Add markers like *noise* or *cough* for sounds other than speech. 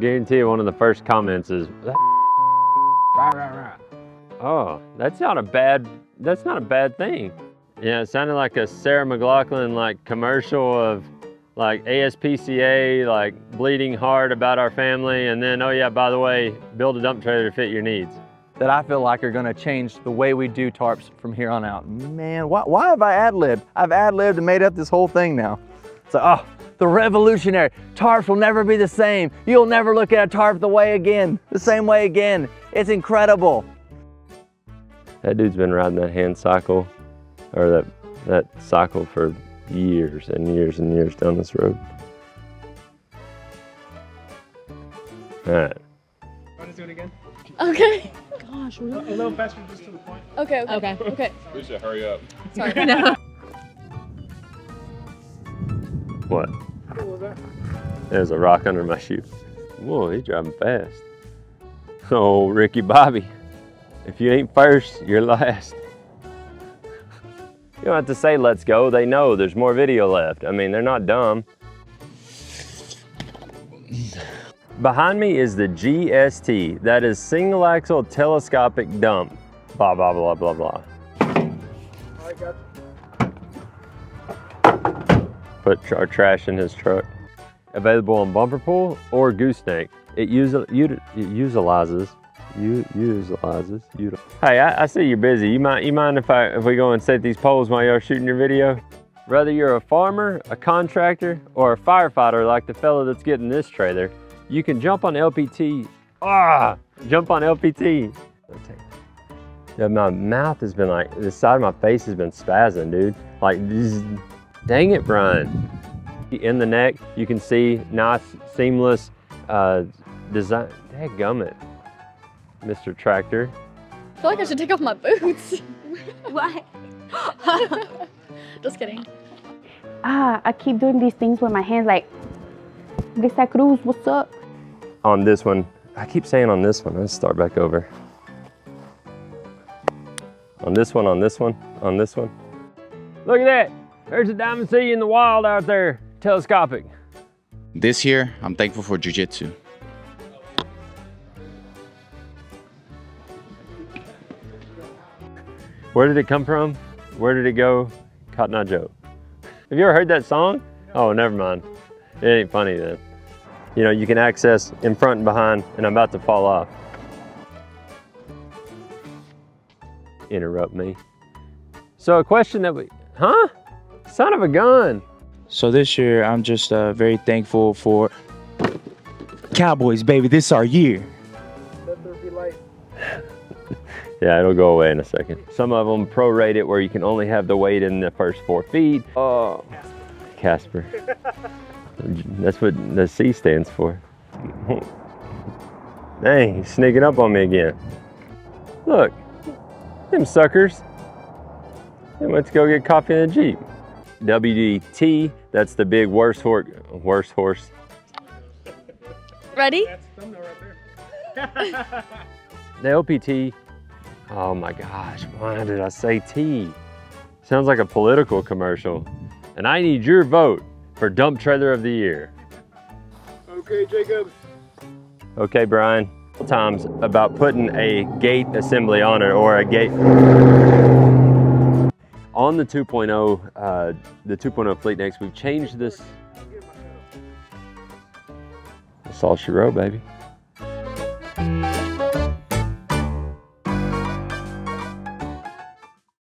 guarantee you one of the first comments is, oh, that's not a bad, that's not a bad thing. Yeah, it sounded like a Sarah McLachlan like commercial of like ASPCA, like bleeding hard about our family. And then, oh yeah, by the way, build a dump trailer to fit your needs. That I feel like are gonna change the way we do tarps from here on out. Man, why, why have I ad-libbed? I've ad-libbed and made up this whole thing now. So, oh, the revolutionary. Tarps will never be the same. You'll never look at a tarp the way again, the same way again. It's incredible. That dude's been riding that hand cycle or that, that cycle for years and years and years down this road. All right. Want to do it again? Okay. Gosh, A little faster, just to the point. Okay, okay, okay. okay. *laughs* We should hurry up. Sorry. *laughs* no. What? There's a rock under my shoe. Whoa, he's driving fast. *laughs* Oh, Ricky Bobby. If you ain't first, you're last. You don't have to say let's go. They know there's more video left. I mean, they're not dumb. Behind me is the GST. That is single axle telescopic dump. Blah, blah, blah, blah, blah. Put our trash in his truck. Available on bumper pull or gooseneck. It, it utilizes. You utilizes. Util. Hey, I, I see you're busy. You mind? You mind if I if we go and set these poles while you're shooting your video? Whether you're a farmer, a contractor, or a firefighter like the fellow that's getting this trailer, you can jump on LPT. Ah, jump on LPT. Yeah, my mouth has been like, the side of my face has been spazzing, dude. Like, zzz. Dang it, Brian. In the neck, you can see nice, seamless uh, design. Dadgummit, Mr. Tractor. I feel like I should take off my boots. *laughs* Why? *laughs* Just kidding. Ah, I keep doing these things with my hands like, Lisa Cruz, what's up? On this one, I keep saying on this one, let's start back over. On this one, on this one, on this one. Look at that. There's a Diamond C in the wild out there, telescopic. This year, I'm thankful for jujitsu. Where did it come from? Where did it go? Cotton Eye Joe. Have you ever heard that song? Oh, never mind. It ain't funny then. You know, you can access in front and behind, and I'm about to fall off. Interrupt me. So a question that we, huh? Son of a gun. So this year, I'm just uh, very thankful for Cowboys, baby. This is our year. Let there be light. *laughs* Yeah, it'll go away in a second. Some of them prorate it where you can only have the weight in the first four feet. Oh, Casper. That's what the C stands for. Dang, he's sneaking up on me again. Look, them suckers. They went to go get coffee in the Jeep. WDT, that's the big worst horse, worst horse. Ready? The right. The LPT, oh my gosh, why did I say T? Sounds like a political commercial. And I need your vote for Dump Trailer of the Year. okay, Jacob. Okay, Brian. Times about putting a gate assembly on it or a gate on the 2.0, uh, the 2.0 Fleetneck, we've changed this. That's all she wrote, baby.